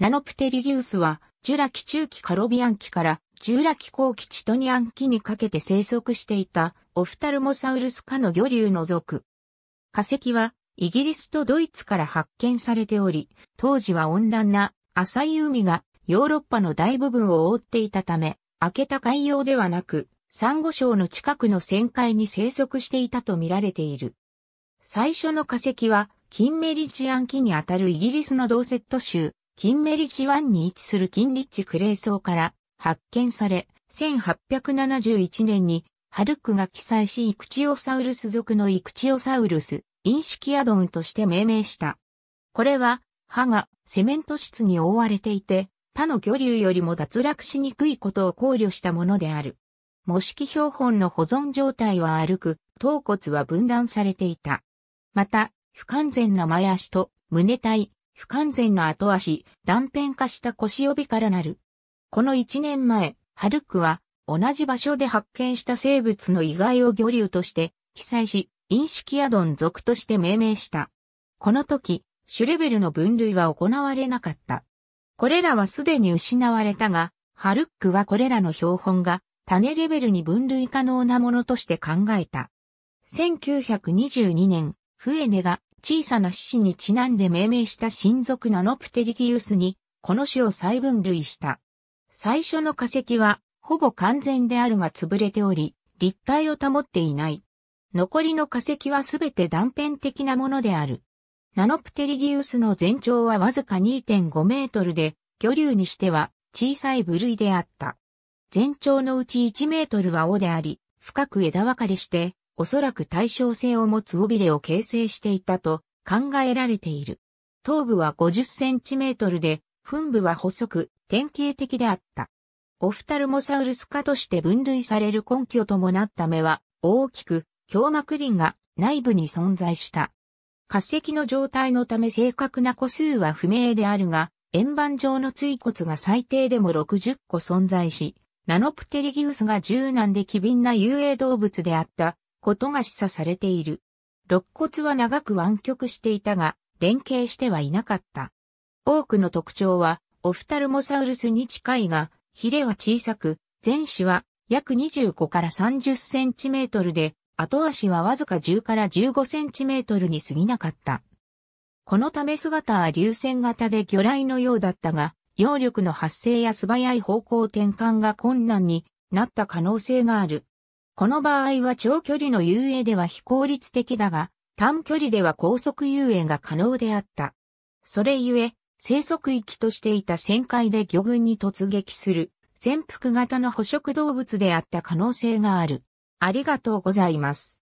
ナノプテリギウスは、ジュラ紀中期カロビアン期からジュラ紀後期チトニアン期にかけて生息していたオフタルモサウルス科の魚竜の属。化石はイギリスとドイツから発見されており、当時は温暖な浅い海がヨーロッパの大部分を覆っていたため、開けた海洋ではなく、サンゴ礁の近くの旋海に生息していたと見られている。最初の化石は、キンメリチアン期にあたるイギリスのドーセット州、キンメリチ湾に位置するキンリッチクレイ層から発見され、1871年にハルクが記載しイクチオサウルス属のイクチオサウルス、インシキアドンとして命名した。これは歯がセメント質に覆われていて、他の魚竜よりも脱落しにくいことを考慮したものである。模式標本の保存状態は歩く、頭骨は分断されていた。また、不完全な前足と胸体、不完全な後足、断片化した腰帯からなる。この一年前、ハルクは同じ場所で発見した生物の遺骸を魚竜として記載し、インシキアドン属として命名した。この時、種レベルの分類は行われなかった。これらはすでに失われたが、ハルックはこれらの標本が種レベルに分類可能なものとして考えた。1922年、フエネが小さな獅子にちなんで命名した新属ナノプテリギウスに、この種を再分類した。最初の化石は、ほぼ完全であるが潰れており、立体を保っていない。残りの化石はすべて断片的なものである。ナノプテリギウスの全長はわずか2.5メートルで、魚竜にしては小さい部類であった。全長のうち1メートルは尾であり、深く枝分かれして、おそらく対称性を持つ尾びれを形成していたと考えられている。頭部は50センチメートルで、墳部は細く、典型的であった。オフタルモサウルス科として分類される根拠ともなった目は、大きく、胸膜輪が内部に存在した。化石の状態のため正確な個数は不明であるが、円盤状の椎骨が最低でも60個存在し、ナノプテリギウスが柔軟で機敏な遊泳動物であったことが示唆されている。肋骨は長く湾曲していたが、連携してはいなかった。多くの特徴は、オフタルモサウルスに近いが、ヒレは小さく、前肢は約25から30センチメートルで、後足はわずか10から15センチメートルに過ぎなかった。このため姿は流線型で魚雷のようだったが、揚力の発生や素早い方向転換が困難になった可能性がある。この場合は長距離の遊泳では非効率的だが、短距離では高速遊泳が可能であった。それゆえ、生息域としていた旋回で魚群に突撃する潜伏型の捕食動物であった可能性がある。ありがとうございます。